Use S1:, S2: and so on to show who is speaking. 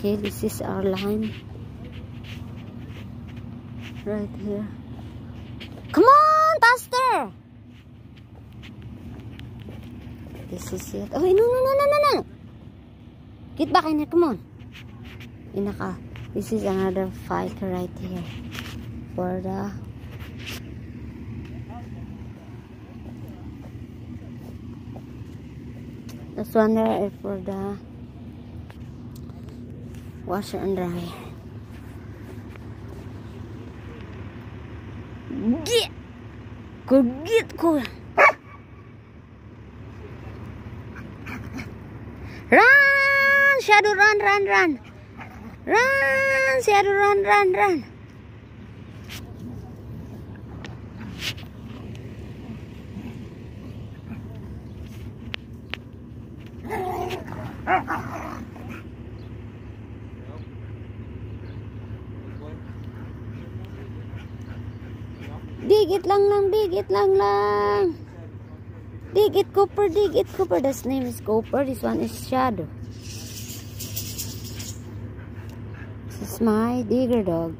S1: Okay, this is our line. Right here. Come on, faster! This is it. Oh, no, no, no, no, no, no! Get back in here, come on. Inaka. This is another fight right here. For the... This one there for the washer and dryer. Get! Go get ko! Run! Shadow, run, run, run! Run! Shadow, run, run, run! Digit lang lang, digit lang lang. Digit Cooper, digit Cooper. This name is Cooper. This one is Shadow. This is my digger dog.